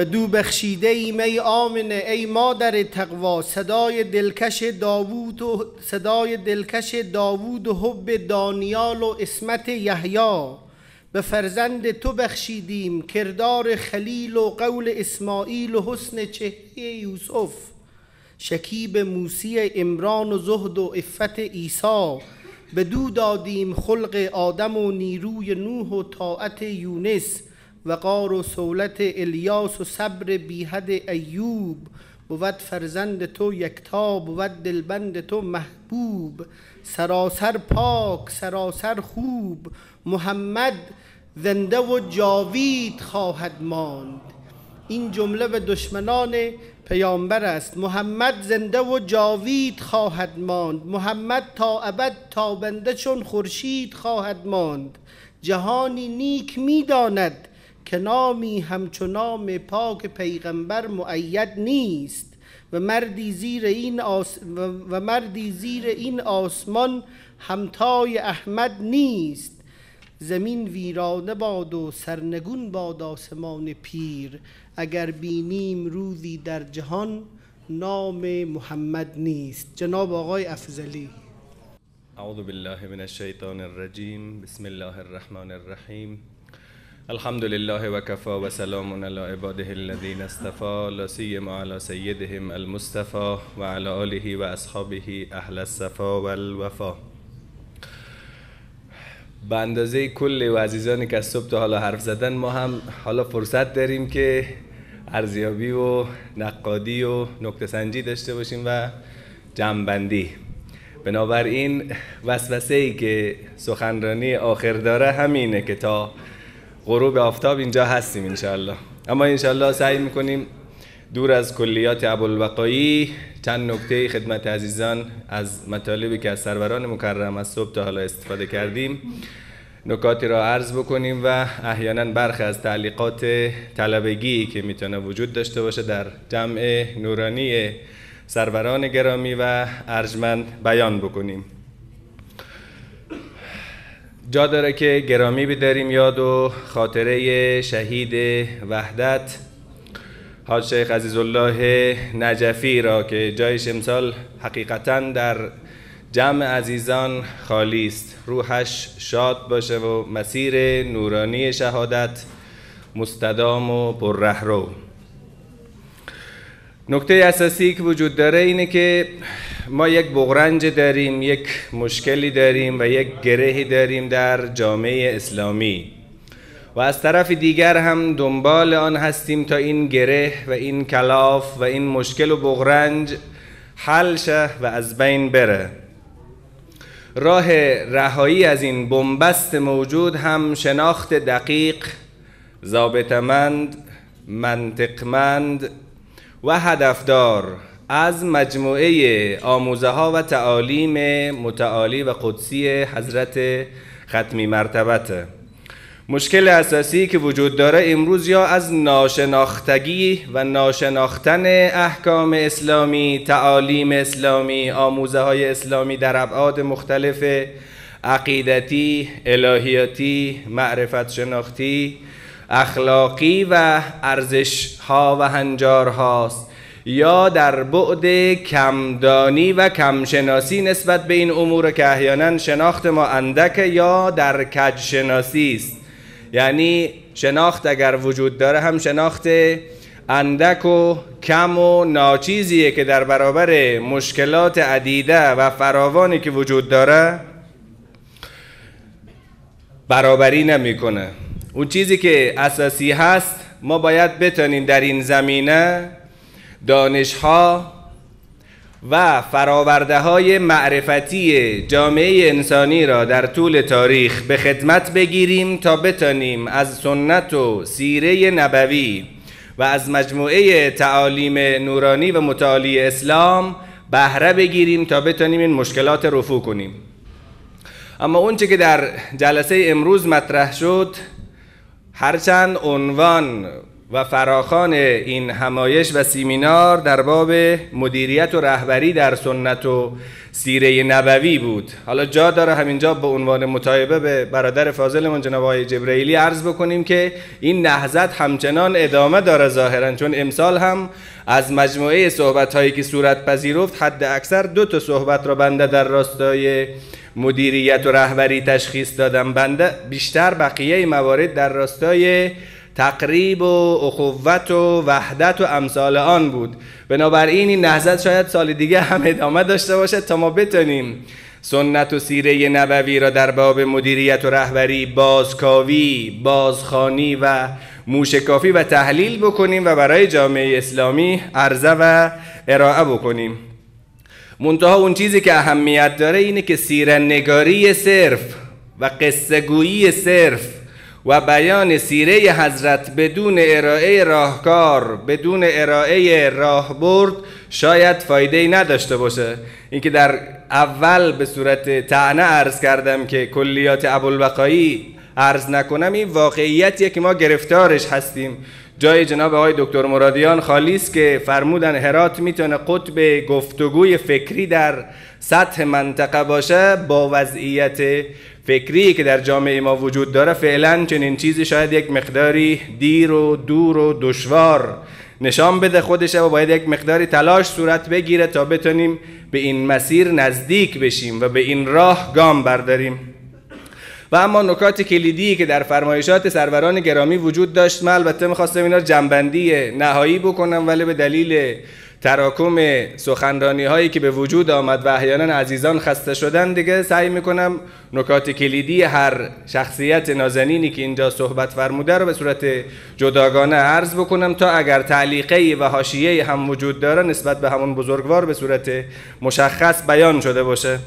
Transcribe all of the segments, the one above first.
به دو بخشیده ایم ای آمنه ای مادر تقوا صدای دلکش داوود و صدای دلکش داوود و حب دانیال و اسمت یحیی. به فرزند تو بخشیدیم کردار خلیل و قول اسماعیل و حسن چهره یوسف. شکیب موسی امران و زهد و عفت عیسی. به دو دادیم خلق آدم و نیروی نوح و طاعت یونس. وقار و سولت الیاس و صبر بیحد ایوب بود فرزند تو یکتا بود دلبند تو محبوب. سراسر پاک سراسر خوب محمد زنده و جاوید خواهد ماند. این جمله به دشمنان پیامبر است. محمد زنده و جاوید خواهد ماند. محمد تا ابد تابنده چون خورشید خواهد ماند. جهانی نیک می‌داند. که نامی همچو نام پاک پیغمبر معید نیست و مردی زیر این آس و مردی زیر این آسمان همتای احمد نیست. زمین ویرانه باد و سرنگون باد آسمان پیر. اگر بینیم روزی در جهان نام محمد نیست. جناب آقای افزلی اعوذ بالله من الشیطان الرجیم. بسم الله الرحمن الرحیم. الحمد لله وكفى وسلام على عباده الذين اصطفى لا سيما على سيدهم المصطفى وعلى آله وأصحابه أهل الصفا والوفا به اندازه کل و عزیزانی که از صبح تا حالا حرف زدن ما هم حالا فرصت داریم که ارزیابی و نقادی و نکته سنجی داشته باشیم و جمعبندی. بنابراین وسوسه ای که سخنرانی آخر داره همینه که تا غروب آفتاب اینجا هستیم انشالله اما انشالله سعی می‌کنیم دور از کلیات ابوالبقایی چند نکته خدمت عزیزان از مطالبی که از سروران مکرم از صبح تا حالا استفاده کردیم نکاتی را عرض بکنیم و احیانا برخی از تعلیقات طلبگی که می‌تونه وجود داشته باشه در جمع نورانی سروران گرامی و ارجمند بیان بکنیم. جا داره که گرامی بداریم یاد و خاطره شهید وحدت حاج شیخ عزیزالله نجفی را که جایش امسال حقیقتا در جمع عزیزان خالی است. روحش شاد باشه و مسیر نورانی شهادت مستدام و پررهرو. نکته اساسی که وجود داره اینه که ما یک بغرنج داریم یک مشکلی داریم و یک گرهی داریم در جامعه اسلامی. و از طرف دیگر هم دنبال آن هستیم تا این گره و این کلاف و این مشکل و بغرنج حل شه و از بین بره. راه رهایی از این بنبست موجود هم شناخت دقیق ضابطمند منطقمند و هدفدار از مجموعه آموزه ها و تعالیم متعالی و قدسی حضرت ختمی مرتبته مشکل اساسی که وجود داره امروز یا از ناشناختگی و ناشناختن احکام اسلامی تعالیم اسلامی آموزه های اسلامی در ابعاد مختلف عقیدتی الهیاتی معرفت شناختی اخلاقی و ارزش ها و هنجار هاست یا در بعد کمدانی و کمشناسی نسبت به این امور که احیانا شناخت ما اندک یا در کج شناسی است. یعنی شناخت اگر وجود داره هم شناخت اندک و کم و ناچیزیه که در برابر مشکلات عدیده و فراوانی که وجود داره برابری نمی‌کنه. اون چیزی که اساسی هست ما باید بتونیم در این زمینه دانشها و فراورده های معرفتی جامعه انسانی را در طول تاریخ به خدمت بگیریم تا بتانیم از سنت و سیره نبوی و از مجموعه تعالیم نورانی و متعالی اسلام بهره بگیریم تا بتانیم این مشکلات رفو کنیم. اما اونچه که در جلسه امروز مطرح شد هرچند عنوان و فراخان این همایش و سیمینار در باب مدیریت و رهبری در سنت و سیره نبوی بود. حالا جا داره همینجا به عنوان مطایبه به برادر فاضلمون جناب آقای جبرئیلی عرض بکنیم که این نهضت همچنان ادامه داره ظاهرا چون امسال هم از مجموعه صحبت هایی که صورت پذیرفت حد اکثر دو تا صحبت را بنده در راستای مدیریت و رهبری تشخیص دادم. بنده بیشتر بقیه موارد در راستای تقریب و اخوت و وحدت و امثال آن بود. بنابراین این نهضت شاید سال دیگه هم ادامه داشته باشه تا ما بتونیم سنت و سیره نبوی را در باب مدیریت و رهبری بازکاوی بازخانی و موشکافی و تحلیل بکنیم و برای جامعه اسلامی عرضه و ارائه بکنیم. منتها اون چیزی که اهمیت داره اینه که سیره نگاری صرف و قصه گویی صرف و بیان سیره حضرت بدون ارائه راهکار بدون ارائه راهبرد شاید فایده ای نداشته باشه. اینکه در اول به صورت تعنه عرض کردم که کلیات ابوالبقایی عرض نکنم این واقعیتیه که ما گرفتارش هستیم. جای جناب آقای دکتر مرادیان خالی است که فرمودن هرات می‌تونه قطب گفتگوی فکری در سطح منطقه باشه با وضعیت فکری که در جامعه ما وجود داره فعلا چنین چیزی شاید یک مقداری دیر و دور و دشوار نشان بده خودشه و باید یک مقداری تلاش صورت بگیره تا بتونیم به این مسیر نزدیک بشیم و به این راه گام برداریم. و اما نکات کلیدی که در فرمایشات سروران گرامی وجود داشت من البته می‌خواستم اینا جنبندی نهایی بکنم ولی به دلیل تراکم سخنرانی هایی که به وجود آمد و احیانا عزیزان خسته شدن دیگه سعی می‌کنم نکات کلیدی هر شخصیت نازنینی که اینجا صحبت فرموده رو به صورت جداگانه عرض بکنم تا اگر تعلیقه و حاشیه هم وجود داره نسبت به همون بزرگوار به صورت مشخص بیان شده باشه.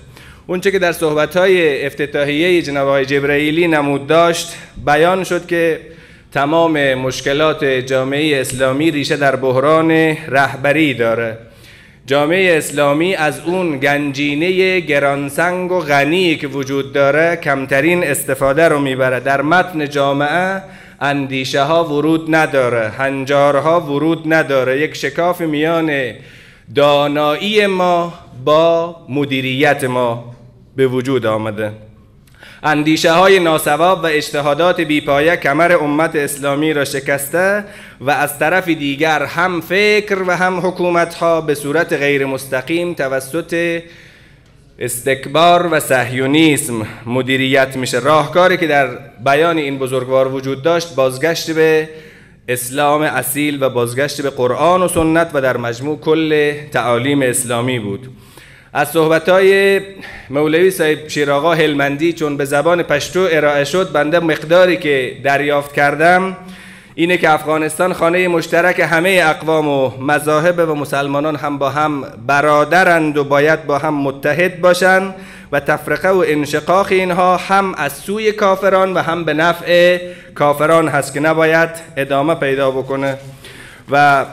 اونچه که در صحبت های افتتاحیه جناب آقای جبرائیلی نمود داشت بیان شد که تمام مشکلات جامعه اسلامی ریشه در بحران رهبری داره. جامعه اسلامی از اون گنجینه گرانسنگ و غنی که وجود داره کمترین استفاده رو می‌بره. در متن جامعه اندیشه ها ورود نداره هنجارها ورود نداره. یک شکاف میان دانایی ما با مدیریت ما به وجود آمده. اندیشه های ناسواب و اجتهادات بیپایه کمر امت اسلامی را شکسته و از طرف دیگر هم فکر و هم حکومت ها به صورت غیر مستقیم توسط استکبار و سهیونیسم مدیریت میشه. راهکاری که در بیان این بزرگوار وجود داشت بازگشت به اسلام اصیل و بازگشت به قرآن و سنت و در مجموع کل تعالیم اسلامی بود. از صحبت های مولوی صاحب شیراغا هلمندی چون به زبان پشتو ارائه شد بنده مقداری که دریافت کردم اینه که افغانستان خانه مشترک همه اقوام و مذاهب و مسلمانان هم با هم برادرند و باید با هم متحد باشند و تفرقه و انشقاق اینها هم از سوی کافران و هم به نفع کافران هست که نباید ادامه پیدا بکنه. و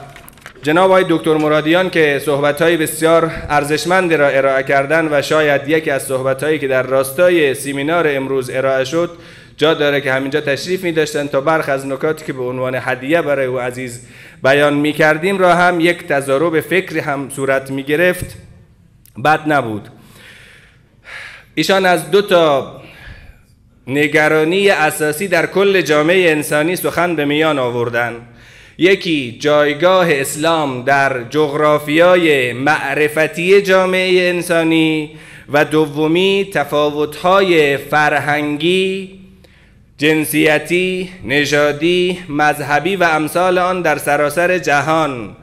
جناب آقای دکتر مرادیان که صحبت بسیار ارزشمند را ارائه کردن و شاید یکی از صحبت که در راستای سیمینار امروز ارائه شد جا داره که همینجا تشریف می داشتن تا برخ از نکاتی که به عنوان هدیه برای او عزیز بیان می کردیم را هم یک تضارب فکری هم صورت می گرفت بد نبود. ایشان از دو تا نگرانی اساسی در کل جامعه انسانی سخن به میان آوردن. یکی جایگاه اسلام در جغرافیای معرفتی جامعه انسانی و دومی تفاوت‌های فرهنگی جنسیتی، نژادی، مذهبی و امثال آن در سراسر جهان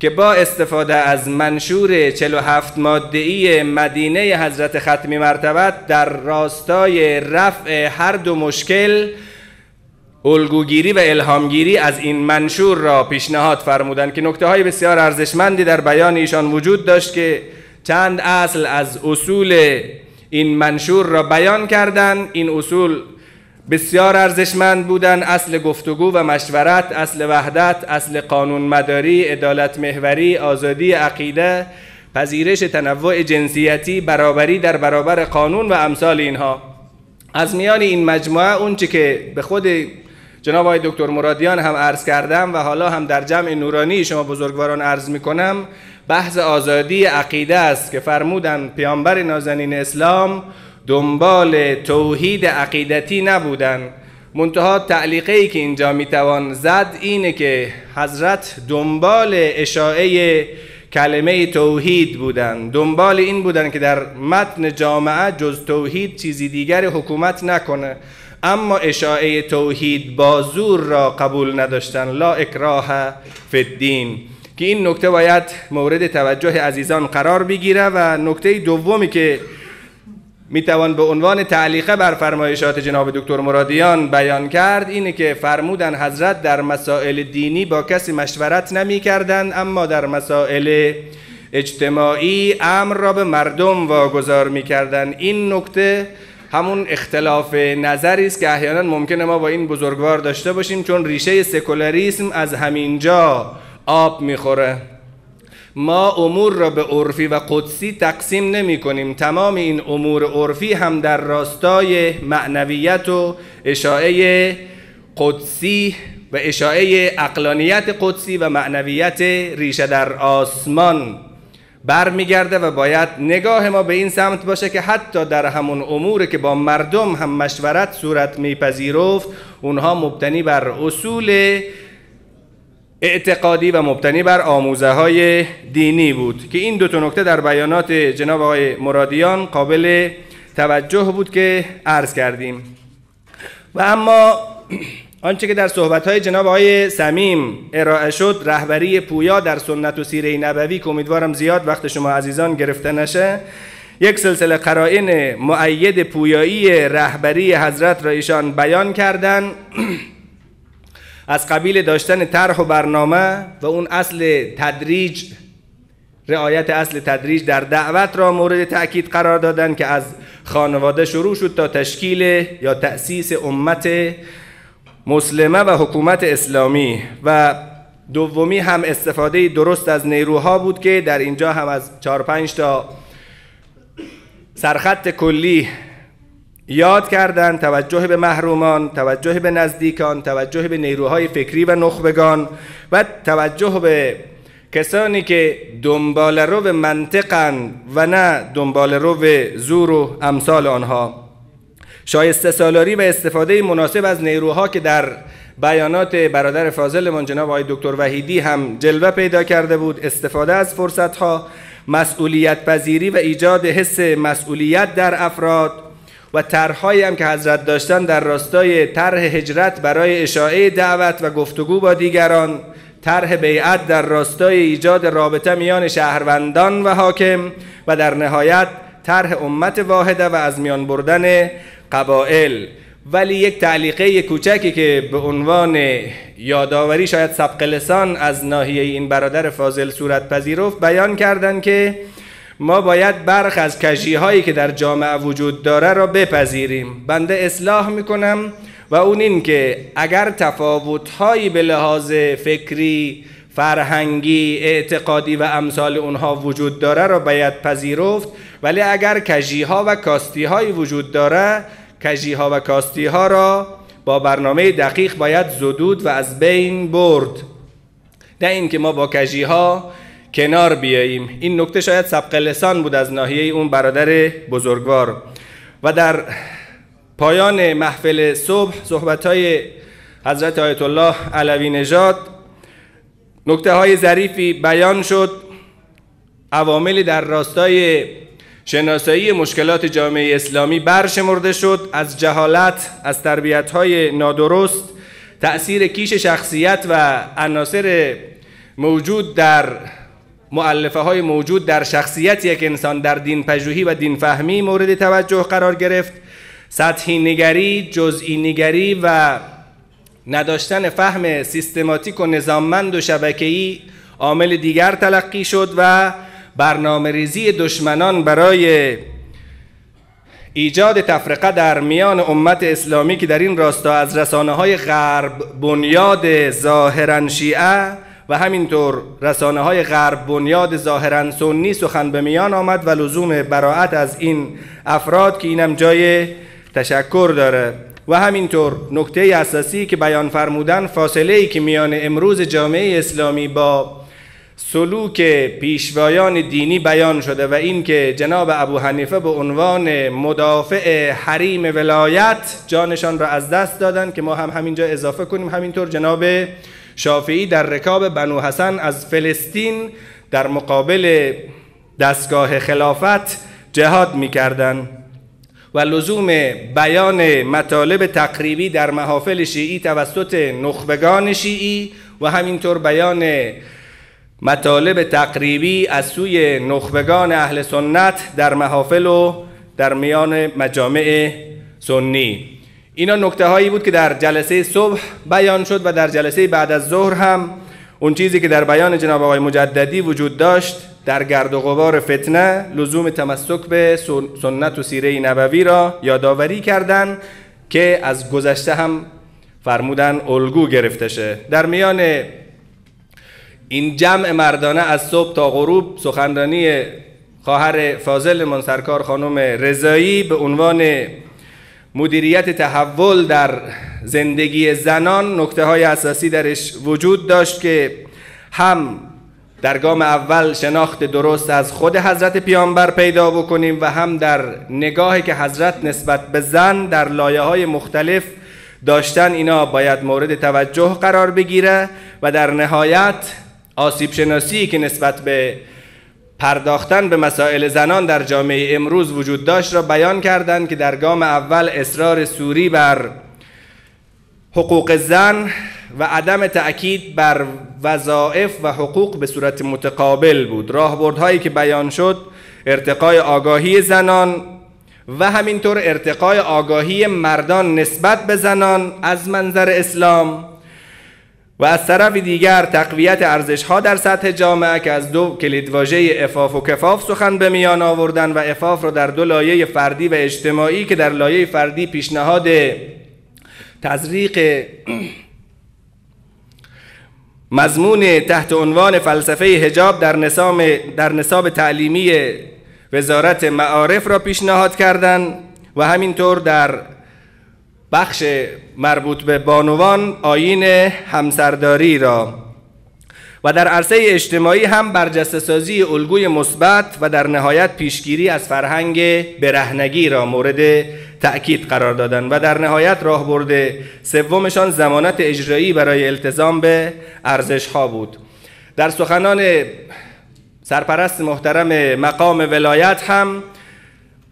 که با استفاده از منشور 47 مادهی مدینه حضرت ختمی مرتبت در راستای رفع هر دو مشکل الگوگیری و الهامگیری از این منشور را پیشنهاد فرمودند که نکته های بسیار ارزشمندی در بیان ایشان وجود داشت که چند اصل از اصول این منشور را بیان کردند. این اصول بسیار ارزشمند بودن اصل گفتگو و مشورت اصل وحدت اصل قانون مداری عدالت محوری آزادی عقیده پذیرش تنوع جنسیتی برابری در برابر قانون و امثال اینها. از میان این مجموعه اونچه که به خود جناب آقای دکتر مرادیان هم عرض کردم و حالا هم در جمع نورانی شما بزرگواران عرض می کنم بحث آزادی عقیده است که فرمودن پیامبر نازنین اسلام دنبال توحید عقیدتی نبودن. منتها تعلیقه ای که اینجا می‌توان زد اینه که حضرت دنبال اشاعه کلمه توحید بودن. دنبال این بودن که در متن جامعه جز توحید چیزی دیگر حکومت نکنه. اما اشاعه توحید با زور را قبول نداشتن لا اکراه فی الدین که این نکته باید مورد توجه عزیزان قرار بگیره و نکته دومی که می‌توان به عنوان تعلیقه بر فرمایشات جناب دکتر مرادیان بیان کرد اینه که فرمودن حضرت در مسائل دینی با کسی مشورت نمی کردن اما در مسائل اجتماعی امر را به مردم واگذار می کردن. این نکته همون اختلاف نظری است که احیانا ممکنه ما با این بزرگوار داشته باشیم چون ریشه سکولاریسم از همینجا آب می‌خوره. ما امور را به عرفی و قدسی تقسیم نمی کنیم. تمام این امور عرفی هم در راستای معنویت و اشاعه قدسی و اشاعه اقلانیت قدسی و معنویت ریشه در آسمان برمیگرده و باید نگاه ما به این سمت باشه که حتی در همون امور که با مردم هم مشورت صورت میپذیرفت اونها مبتنی بر اصول اعتقادی و مبتنی بر آموزه های دینی بود که این دو تا نکته در بیانات جناب آقای مرادیان قابل توجه بود که عرض کردیم. و اما آنچه که در صحبت های جناب آقای سمیم ارائه شد رهبری پویا در سنت و سیره نبوی که امیدوارم زیاد وقت شما عزیزان گرفته نشه یک سلسله قرائن معید پویایی رهبری حضرت را ایشان بیان کردند از قبیل داشتن طرح و برنامه و اون اصل تدریج رعایت اصل تدریج در دعوت را مورد تأکید قرار دادن که از خانواده شروع شد تا تشکیل یا تأسیس امت مسلمه و حکومت اسلامی و دومی هم استفاده درست از نیروها بود که در اینجا هم از چهار پنج تا سرخط کلی یاد کردن توجه به محرومان توجه به نزدیکان توجه به نیروهای فکری و نخبگان و توجه به کسانی که دنبال رو منطقن و نه دنبال رو زور و امثال آنها. شایسته سالاری و استفاده مناسب از نیروها که در بیانات برادر فاضل جناب آقای دکتر وحیدی هم جلوه پیدا کرده بود استفاده از فرصتها مسئولیت پذیری و ایجاد حس مسئولیت در افراد و طرحهایی هم که حضرت داشتن در راستای طرح هجرت برای اشاعه دعوت و گفتگو با دیگران طرح بیعت در راستای ایجاد رابطه میان شهروندان و حاکم و در نهایت طرح امت واحده و از میان بردن قبائل. ولی یک تعلیقه کوچکی که به عنوان یادآوری شاید سبق لسان از ناحیه این برادر فاضل صورت پذیرفت بیان کردند که ما باید برخ از کجی هایی که در جامعه وجود داره را بپذیریم. بنده اصلاح می‌کنم و اون این که اگر تفاوت هایی به لحاظ فکری فرهنگی اعتقادی و امثال اونها وجود داره را باید پذیرفت. ولی اگر کجی ها و کاستی هایی وجود داره کجی ها و کاستی ها را با برنامه دقیق باید زدود و از بین برد. نه اینکه ما با کجی ها کنار بیاییم. این نکته شاید سبق لسان بود از ناحیه اون برادر بزرگوار. و در پایان محفل صبح صحبت های حضرت آیت الله علوی نژاد نکته های ظریفی بیان شد. عواملی در راستای شناسایی مشکلات جامعه اسلامی برشمرده شد از جهالت از تربیت های نادرست تأثیر کیش شخصیت و عناصر موجود در معلفه های موجود در شخصیت یک انسان در دین پژوهی و دین فهمی مورد توجه قرار گرفت. سطحی نگری، جزئی نگری و نداشتن فهم سیستماتیک و نظاممند و شبکه‌ای عامل دیگر تلقی شد و برنامه ریزی دشمنان برای ایجاد تفرقه در میان امت اسلامی که در این راستا از رسانه های غرب بنیاد ظاهرا شیعه و همینطور رسانه های غرب بنیاد ظاهرا سنی سخن به میان آمد و لزوم براعت از این افراد که اینم جای تشکر داره. و همینطور نکته اساسی که بیان فرمودن فاصله ای که میان امروز جامعه اسلامی با سلوک پیشوایان دینی بیان شده و اینکه جناب ابو حنیفه به عنوان مدافع حریم ولایت جانشان را از دست دادن که ما هم همینجا اضافه کنیم. همینطور جناب شافعی در رکاب بنو حسن از فلسطین در مقابل دستگاه خلافت جهاد می‌کردند و لزوم بیان مطالب تقریبی در محافل شیعی توسط نخبگان شیعی و همینطور بیان مطالب تقریبی از سوی نخبگان اهل سنت در محافل و در میان مجامع سنی. اینا نکته هایی بود که در جلسه صبح بیان شد و در جلسه بعد از ظهر هم اون چیزی که در بیان جناب آقای مجددی وجود داشت در گرد و غبار فتنه لزوم تمسک به سنت و سیره نبوی را یادآوری کردند که از گذشته هم فرمودن الگو گرفته شه در میان این جمع مردانه از صبح تا غروب سخنرانی خواهر فاضل منسرکار خانم رضایی به عنوان مدیریت تحول در زندگی زنان نکته های اساسی درش وجود داشت که هم در گام اول شناخت درست از خود حضرت پیامبر پیدا بکنیم و هم در نگاهی که حضرت نسبت به زن در لایه های مختلف داشتن اینا باید مورد توجه قرار بگیره و در نهایت آسیب شناسی که نسبت به پرداختن به مسائل زنان در جامعه امروز وجود داشت را بیان کردند که در گام اول اصرار سوری بر حقوق زن و عدم تأکید بر وظائف و حقوق به صورت متقابل بود. راهبردهایی که بیان شد ارتقای آگاهی زنان و همینطور ارتقای آگاهی مردان نسبت به زنان از منظر اسلام و از طرف دیگر تقویت ارزش ها در سطح جامعه که از دو کلیدواژه افاف و کفاف سخن به میان آوردن و افاف را در دو لایه فردی و اجتماعی که در لایه فردی پیشنهاد تزریق مضمون تحت عنوان فلسفه هجاب در نصاب, در نصاب تعلیمی وزارت معارف را پیشنهاد کردند و همینطور در بخش مربوط به بانوان آین همسرداری را. و در عرصه اجتماعی هم برجسته سازی الگوی مثبت و در نهایت پیشگیری از فرهنگ برهنگی را مورد تأکید قرار دادن و در نهایت راهبرد سومشان زمانت اجرایی برای التزام به ارزش ها بود. در سخنان سرپرست محترم مقام ولایت هم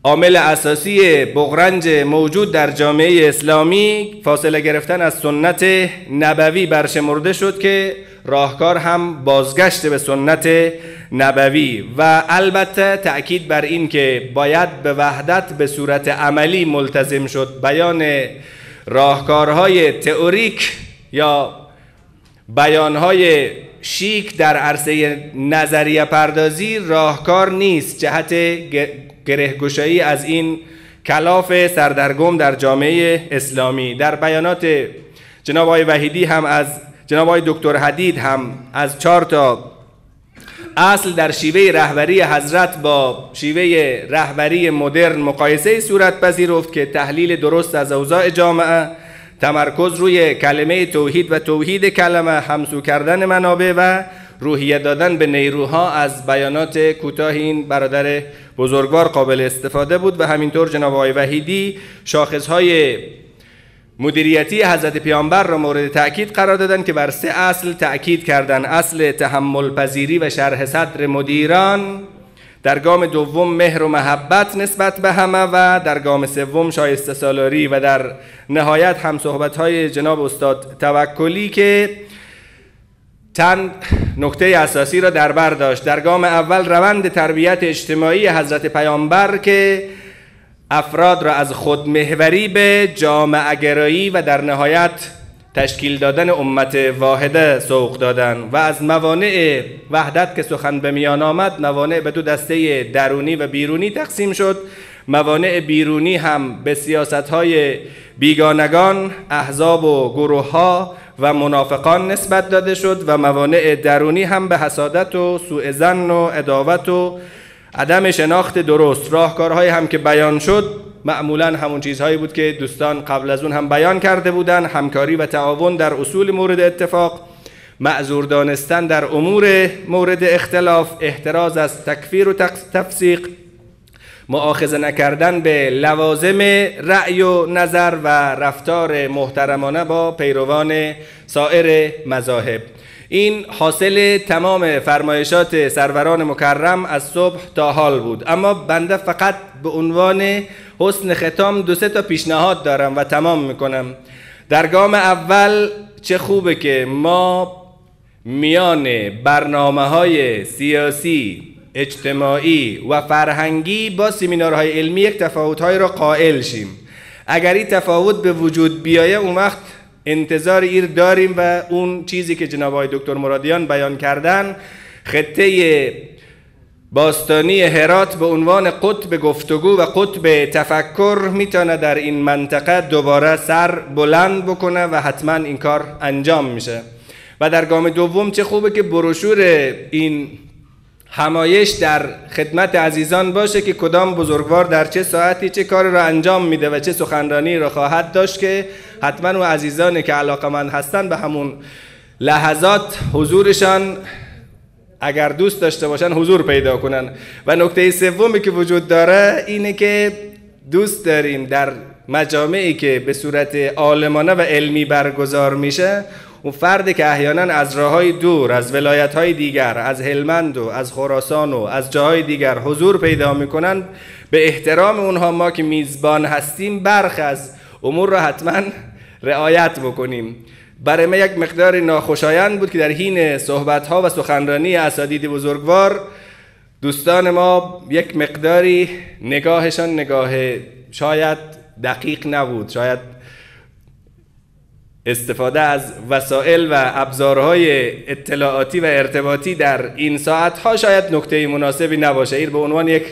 عامل اساسی بغرنج موجود در جامعه اسلامی فاصله گرفتن از سنت نبوی برشمرده شد که راهکار هم بازگشت به سنت نبوی و البته تأکید بر این که باید به وحدت به صورت عملی ملتزم شد. بیان راهکارهای تئوریک یا بیانهای شیک در عرصه نظریه پردازی راهکار نیست. جهت گرهگشایی از این کلاف سردرگم در جامعه اسلامی. در بیانات جناب آقای وحیدی هم از جناب آقای دکتر حدید هم از چهار تا اصل در شیوه رهبری حضرت با شیوه رهبری مدرن مقایسه صورت پذیرفت که تحلیل درست از اوضاع جامعه تمرکز روی کلمه توحید و توحید کلمه همسو کردن منابع و روحیه دادن به نیروها از بیانات کوتاه این برادر بزرگوار قابل استفاده بود و همینطور جناب آقای وحیدی شاخصهای مدیریتی حضرت پیامبر را مورد تأکید قرار دادن که بر سه اصل تأکید کردن اصل تحمل پذیری و شرح صدر مدیران در گام دوم مهر و محبت نسبت به همه و در گام سوم شایسته سالاری و در نهایت هم صحبت های جناب استاد توکلی که چند نکته اساسی را در بر داشت. در گام اول روند تربیت اجتماعی حضرت پیامبر که افراد را از خودمهوری به جامعه گرایی و در نهایت تشکیل دادن امت واحده سوق دادن و از موانع وحدت که سخن به میان آمد موانع به دو دسته درونی و بیرونی تقسیم شد. موانع بیرونی هم به سیاست های بیگانگان احزاب و گروه ها و منافقان نسبت داده شد و موانع درونی هم به حسادت و سوء زن و اداوت و عدم شناخت درست راهکارهای هم که بیان شد معمولا همون چیزهایی بود که دوستان قبل از اون هم بیان کرده بودن همکاری و تعاون در اصول مورد اتفاق معذور دانستن در امور مورد اختلاف احتراز از تکفیر و تفسیق معاخذه نکردن به لوازم رأی و نظر و رفتار محترمانه با پیروان سایر مذاهب. این حاصل تمام فرمایشات سروران مکرم از صبح تا حال بود. اما بنده فقط به عنوان حسن ختام دو سه تا پیشنهاد دارم و تمام می‌کنم. در گام اول چه خوبه که ما میان برنامه های سیاسی اجتماعی و فرهنگی با سمینارهای علمی یک تفاوتهایی را قائل شیم. اگر این تفاوت به وجود بیایه اون وقت انتظار ایر داریم و اون چیزی که جناب آقای دکتر مرادیان بیان کردن خطه باستانی هرات به عنوان قطب گفتگو و قطب تفکر می‌تونه در این منطقه دوباره سر بلند بکنه و حتما این کار انجام میشه. و در گام دوم چه خوبه که بروشور این همایش در خدمت عزیزان باشه که کدام بزرگوار در چه ساعتی چه کار را انجام میده و چه سخنرانی را خواهد داشت که حتما و عزیزانی که علاقه من هستن به همون لحظات حضورشان اگر دوست داشته باشن حضور پیدا کنن. و نکته سومی که وجود داره اینه که دوست داریم در مجامعی که به صورت عالمانه و علمی برگزار میشه اون فردی که احیانا از راههای دور از ولایت های دیگر از هلمند و از خراسان و از جاهای دیگر حضور پیدا می‌کنن به احترام اونها ما که میزبان هستیم برخ از امور را حتما رعایت بکنیم. برای ما یک مقدار ناخوشایند بود که در حین صحبت ها و سخنرانی اساتید بزرگوار دوستان ما یک مقداری نگاهشان نگاه شاید دقیق نبود شاید استفاده از وسایل و ابزارهای اطلاعاتی و ارتباطی در این ساعتها شاید نکته مناسبی نباشه. این به عنوان یک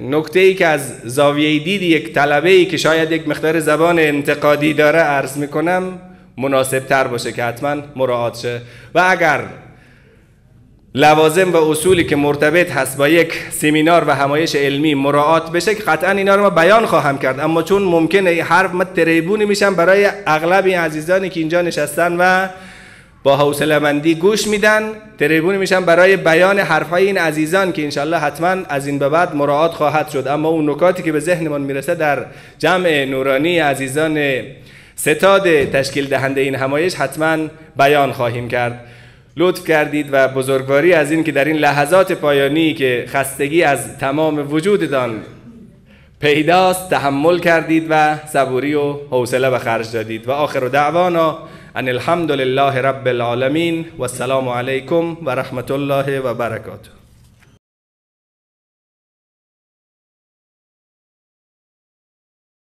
نکته ای که از زاویه دید یک طلبه ای که شاید یک مقدار زبان انتقادی داره عرض می‌کنم مناسب تر باشه که حتما مراعات شه. و اگر لوازم و اصولی که مرتبط هست با یک سمینار و همایش علمی مراعات بشه که قطعا اینا رو ما بیان خواهم کرد. اما چون ممکنه حرف ما تریبونی میشن برای اغلب این عزیزانی که اینجا نشستن و با حوصله مندی گوش میدن تریبونی میشن برای بیان حرفهای این عزیزان که انشالله حتما از این به بعد مراعات خواهد شد. اما اون نکاتی که به ذهنمان می‌رسه در جمع نورانی عزیزان ستاد تشکیل دهنده این همایش حتما بیان خواهیم کرد. لطف کردید و بزرگواری از این که در این لحظات پایانی که خستگی از تمام وجودتان پیداست تحمل کردید و صبوری و حوصله به خرج دادید. و آخر دعوانا ان الحمد لله رب العالمین. و السلام علیکم و رحمت الله و برکاته.